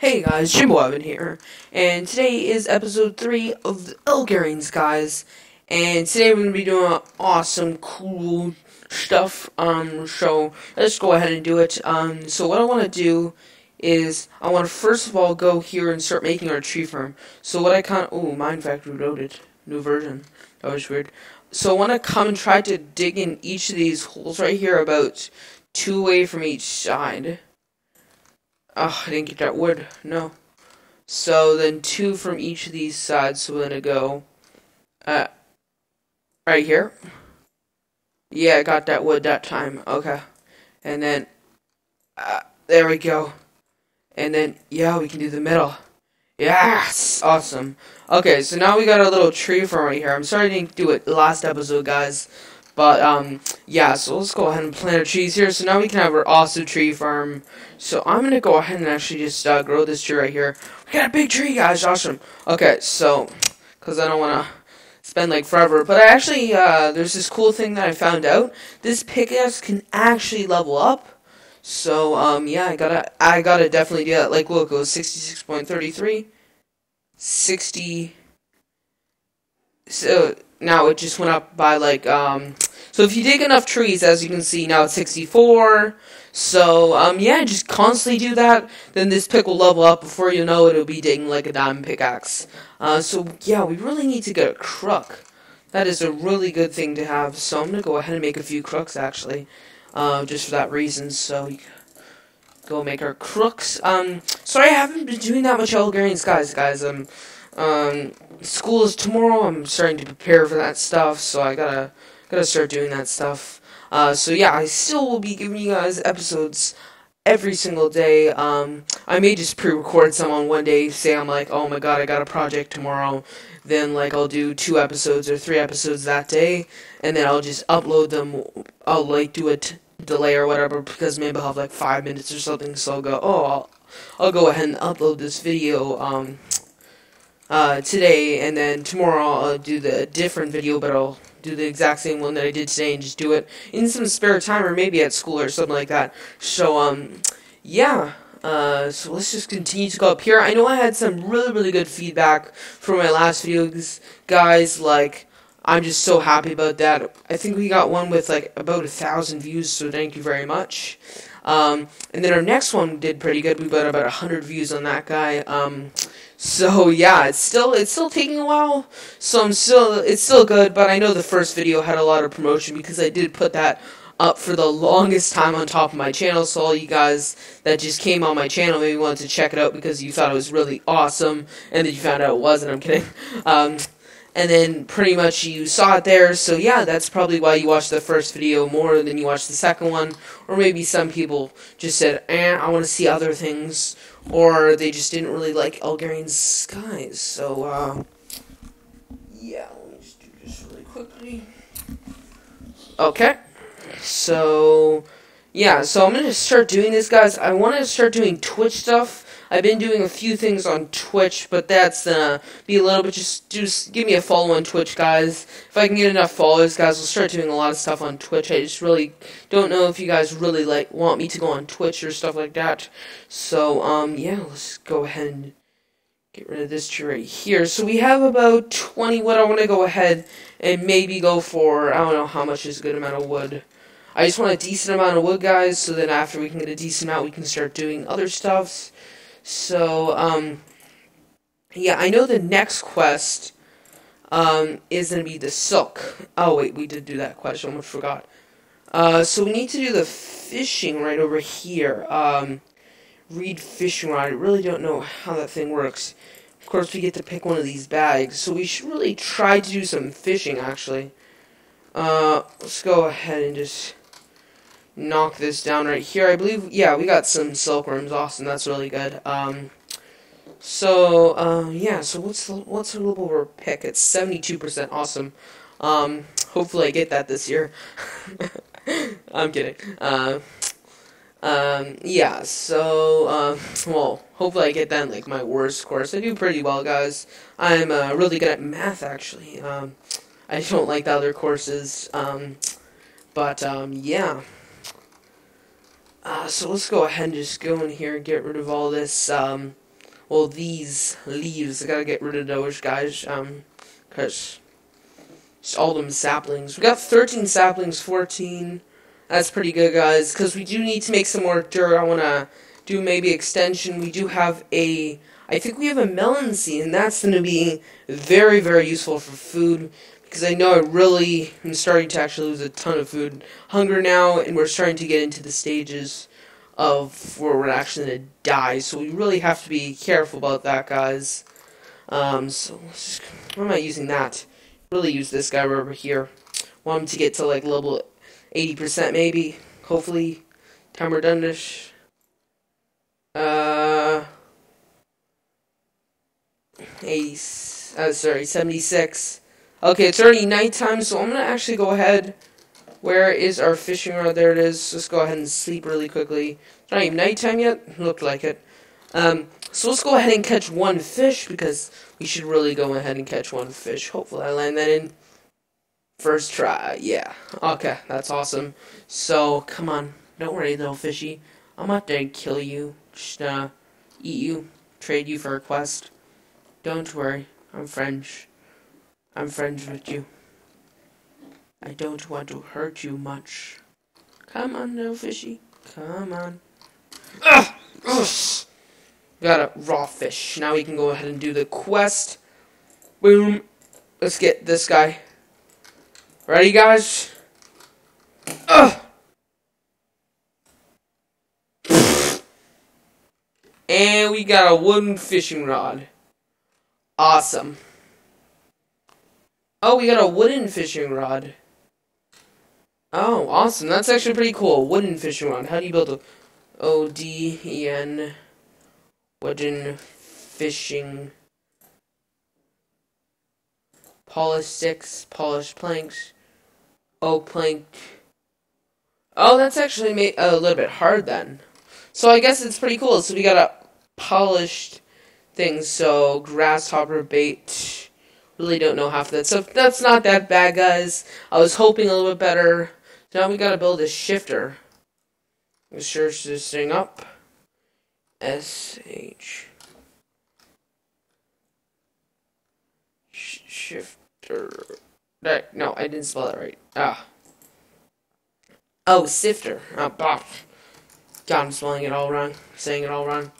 Hey guys, Jimbo Evan here, and today is episode 3 of the Elgarines, guys, and today we're going to be doing awesome, cool stuff, um, so let's go ahead and do it, um, so what I want to do is, I want to first of all go here and start making our tree farm, so what I of, oh, Minecraft reloaded, new version, that was weird, so I want to come and try to dig in each of these holes right here, about two away from each side, Oh, I didn't get that wood. No. So then two from each of these sides. So we're gonna go, uh, right here. Yeah, I got that wood that time. Okay. And then, uh, there we go. And then, yeah, we can do the middle. Yes! Awesome. Okay, so now we got a little tree farm right here. I'm sorry I didn't do it last episode, guys. But, um, yeah, so let's go ahead and plant our trees here. So now we can have our awesome tree farm. So I'm going to go ahead and actually just uh, grow this tree right here. We got a big tree, guys. Awesome. Okay, so, because I don't want to spend, like, forever. But I actually, uh, there's this cool thing that I found out. This pickaxe can actually level up. So, um, yeah, I gotta, I gotta definitely do that. Like, look, it was 66.33. 60. So, now it just went up by, like, um, so if you dig enough trees, as you can see, now it's 64. So, um, yeah, just constantly do that. Then this pick will level up. Before you know it, it'll be digging like a diamond pickaxe. Uh, so, yeah, we really need to get a crook. That is a really good thing to have. So I'm going to go ahead and make a few crooks, actually. Uh, just for that reason. So, go make our crooks. Um, sorry I haven't been doing that much Agrarian Skies, guys. Um, um, school is tomorrow. I'm starting to prepare for that stuff. So I gotta Gotta start doing that stuff. Uh, so yeah, I still will be giving you guys episodes every single day. Um, I may just pre-record some on one day. Say I'm like, oh my god, I got a project tomorrow. Then like I'll do two episodes or three episodes that day, and then I'll just upload them. I'll like do a delay or whatever because maybe I'll have like five minutes or something. So I'll go, oh, I'll, I'll go ahead and upload this video. Um, uh, today, and then tomorrow I'll do the different video, but I'll do the exact same one that I did today and just do it in some spare time or maybe at school or something like that. So, um, yeah. Uh, so let's just continue to go up here. I know I had some really, really good feedback from my last videos, guys. Like, I'm just so happy about that. I think we got one with like about a thousand views, so thank you very much. Um, and then our next one did pretty good. We got about a hundred views on that guy. Um, so yeah, it's still it's still taking a while. So I'm still it's still good, but I know the first video had a lot of promotion because I did put that up for the longest time on top of my channel. So all you guys that just came on my channel maybe wanted to check it out because you thought it was really awesome, and then you found out it wasn't. I'm kidding. Um, and then pretty much you saw it there. So yeah, that's probably why you watched the first video more than you watched the second one. Or maybe some people just said, eh, I want to see other things. Or they just didn't really like Agrarian Skies. So, uh, yeah, let me just do this really quickly. Okay. So, yeah, so I'm to start doing this, guys. I want to start doing Twitch stuff I've been doing a few things on Twitch, but that's gonna be a little bit. Just just give me a follow on Twitch, guys. If I can get enough followers, guys, I'll start doing a lot of stuff on Twitch. I just really don't know if you guys really like want me to go on Twitch or stuff like that. So um yeah, let's go ahead and get rid of this tree right here. So we have about 20 wood. I want to go ahead and maybe go for I don't know how much is a good amount of wood. I just want a decent amount of wood, guys, so then after we can get a decent amount, we can start doing other stuffs. So, um, yeah, I know the next quest, um, is going to be the silk. Oh, wait, we did do that quest. I almost forgot. Uh, so we need to do the fishing right over here. Um, read fishing rod. I really don't know how that thing works. Of course, we get to pick one of these bags, so we should really try to do some fishing, actually. Uh, let's go ahead and just knock this down right here. I believe, yeah, we got some silkworms. Awesome, that's really good. Um, so, uh, yeah, so what's the, what's the level pick? It's 72%. Awesome. Um, hopefully I get that this year. I'm kidding. Uh, um, yeah, so, uh, well, hopefully I get that in, like, my worst course. I do pretty well, guys. I'm, uh, really good at math, actually. Um, I don't like the other courses, um, but, um, yeah. Uh, so let's go ahead and just go in here and get rid of all this, um, well, these leaves. I gotta get rid of those guys, um, cause all them saplings. We got 13 saplings, 14. That's pretty good, guys, because we do need to make some more dirt. I wanna do maybe extension. We do have a, I think we have a melon seed, and that's gonna be very, very useful for food because I know I really am starting to actually lose a ton of food hunger now, and we're starting to get into the stages of where we're actually going to die. So we really have to be careful about that, guys. Um, so just, why am I using that? Really use this guy over here. Want him to get to like level 80% maybe. Hopefully, timer this. Uh, 80, uh, sorry, 76. Okay, it's already nighttime, so I'm gonna actually go ahead. Where is our fishing rod? There it is. Let's go ahead and sleep really quickly. It's not even nighttime yet. Looked like it. Um, so let's go ahead and catch one fish because we should really go ahead and catch one fish. Hopefully, I land that in first try. Yeah. Okay, that's awesome. So come on, don't worry, little fishy. I'm not there to kill you. Just uh, eat you, trade you for a quest. Don't worry, I'm French. I'm friends with you. I don't want to hurt you much. Come on little fishy. Come on. Ugh! Ugh! Got a raw fish. Now we can go ahead and do the quest. Boom. Let's get this guy. Ready, guys? Ugh! And we got a wooden fishing rod. Awesome. Oh, we got a wooden fishing rod. Oh, awesome. That's actually pretty cool. Wooden fishing rod. How do you build a O D E N wooden fishing polished sticks, polished planks, oak plank. Oh, that's actually made a little bit hard then. So I guess it's pretty cool. So we got a polished thing. So grasshopper bait Really don't know half of that stuff. That's not that bad, guys. I was hoping a little bit better. Now we gotta build a shifter. Let's search this thing up. S H shifter. That, no, I didn't spell that right. Ah. Oh, sifter. Oh, bah. God, I'm spelling it all wrong. Saying it all wrong.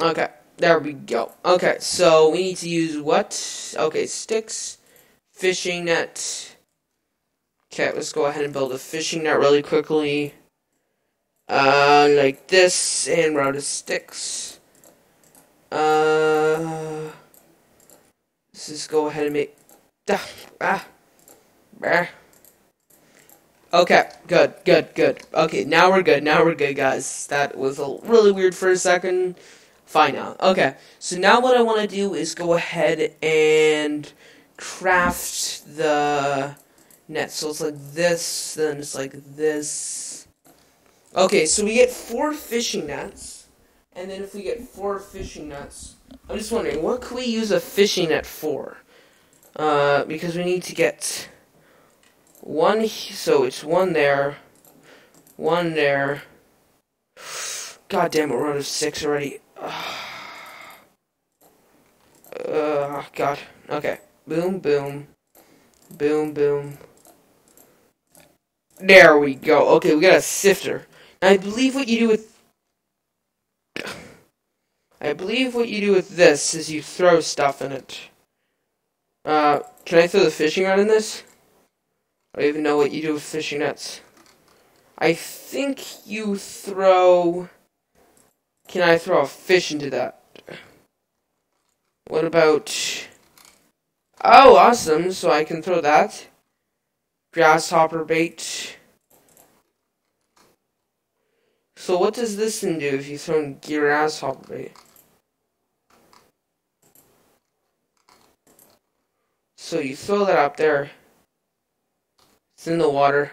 Okay. There we go. Okay, so we need to use what? Okay, sticks, fishing net. Okay, let's go ahead and build a fishing net really quickly. Uh, like this, and we're of sticks. Uh, let's just go ahead and make. Ah, ah, ah. Okay, good, good, good. Okay, now we're good. Now we're good, guys. That was a really weird for a second. Fine now. Okay, so now what I want to do is go ahead and craft the net. So it's like this, then it's like this. Okay, so we get four fishing nets. And then if we get four fishing nets, I'm just wondering, what could we use a fishing net for? Uh, because we need to get one, so it's one there, one there. God damn it, we're out of six already. Uh, God. Okay. Boom, boom. Boom, boom. There we go. Okay, we got a sifter. I believe what you do with... I believe what you do with this is you throw stuff in it. Uh, can I throw the fishing rod in this? I don't even know what you do with fishing nets. I think you throw... Can I throw a fish into that? What about... Oh, awesome. So I can throw that. Grasshopper bait. So what does this thing do if you throw in grasshopper bait? So you throw that up there. It's in the water.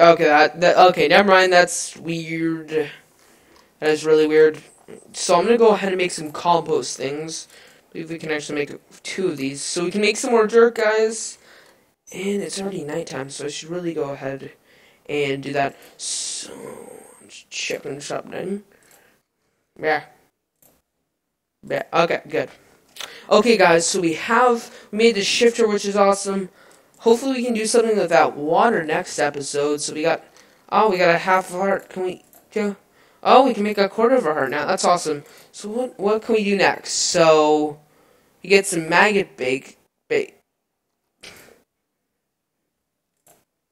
Okay, that, that okay, never mind. That's weird. That is really weird. So I'm gonna go ahead and make some compost things. Believe we can actually make two of these. So we can make some more dirt, guys. And it's already nighttime, so I should really go ahead and do that. So, just checking something. Yeah. Yeah, okay, good. Okay, guys, so we have made the shifter, which is awesome. Hopefully, we can do something with that water next episode. So we got, oh, we got a half heart. Can we do? Oh, we can make a quarter of a heart now. That's awesome. So what what can we do next? So you get some maggot bake bake.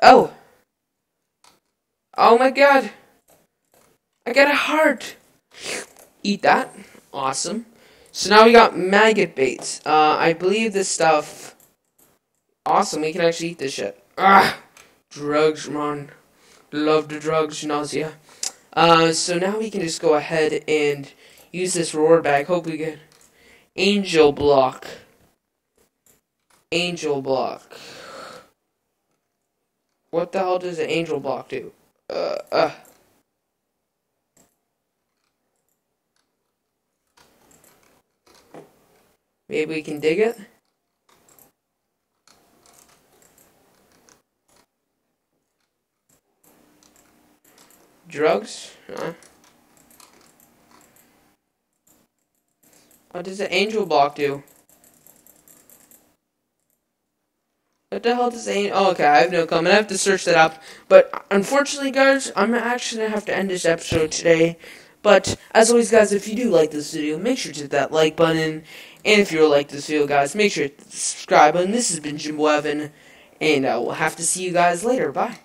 Oh. Oh my god. I got a heart. Eat that. Awesome. So now we got maggot baits. Uh, I believe this stuff. Awesome. We can actually eat this shit. Ah, drugs, man. Love the drugs, nausea. Uh, so now we can just go ahead and use this roar bag. Hope we get angel block. Angel block. What the hell does an angel block do? Uh, uh. Maybe we can dig it? Drugs? Huh? What does the angel block do? What the hell does angel? Oh, okay, I have no comment. I have to search that up. But unfortunately, guys, I'm actually gonna have to end this episode today. But as always, guys, if you do like this video, make sure to hit that like button. And if you like this video, guys, make sure to subscribe. button. this has been Jimbo Evan, and I will have to see you guys later. Bye.